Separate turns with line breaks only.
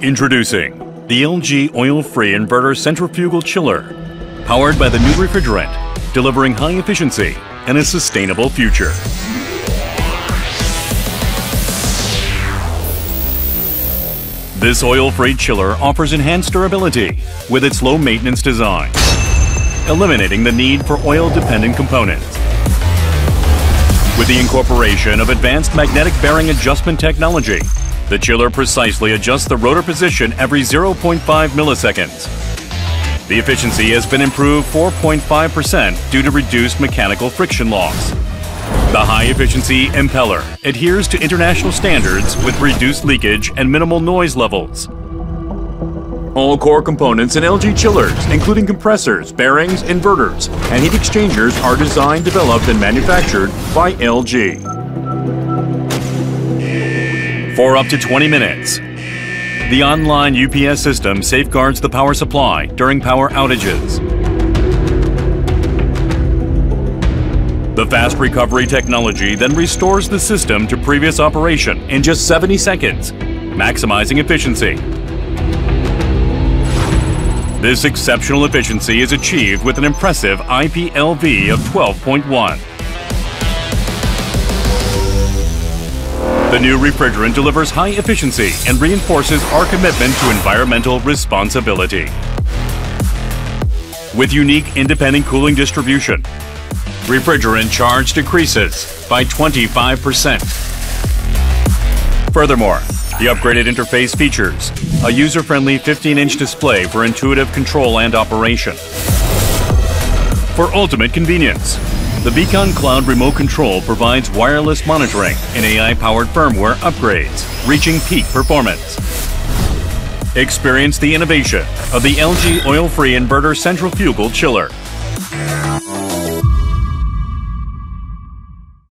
Introducing the LG oil-free inverter centrifugal chiller, powered by the new refrigerant, delivering high efficiency and a sustainable future. This oil-free chiller offers enhanced durability with its low-maintenance design, eliminating the need for oil-dependent components. With the incorporation of advanced magnetic bearing adjustment technology, the chiller precisely adjusts the rotor position every 0.5 milliseconds. The efficiency has been improved 4.5% due to reduced mechanical friction loss. The high-efficiency impeller adheres to international standards with reduced leakage and minimal noise levels. All core components in LG chillers, including compressors, bearings, inverters, and heat exchangers are designed, developed, and manufactured by LG. For up to 20 minutes, the online UPS system safeguards the power supply during power outages. The fast recovery technology then restores the system to previous operation in just 70 seconds, maximizing efficiency. This exceptional efficiency is achieved with an impressive IPLV of 12.1. The new refrigerant delivers high efficiency and reinforces our commitment to environmental responsibility. With unique independent cooling distribution, refrigerant charge decreases by 25%. Furthermore, the upgraded interface features a user-friendly 15-inch display for intuitive control and operation. For ultimate convenience, the BECON Cloud Remote Control provides wireless monitoring and AI-powered firmware upgrades, reaching peak performance. Experience the innovation of the LG oil-free inverter centrifugal chiller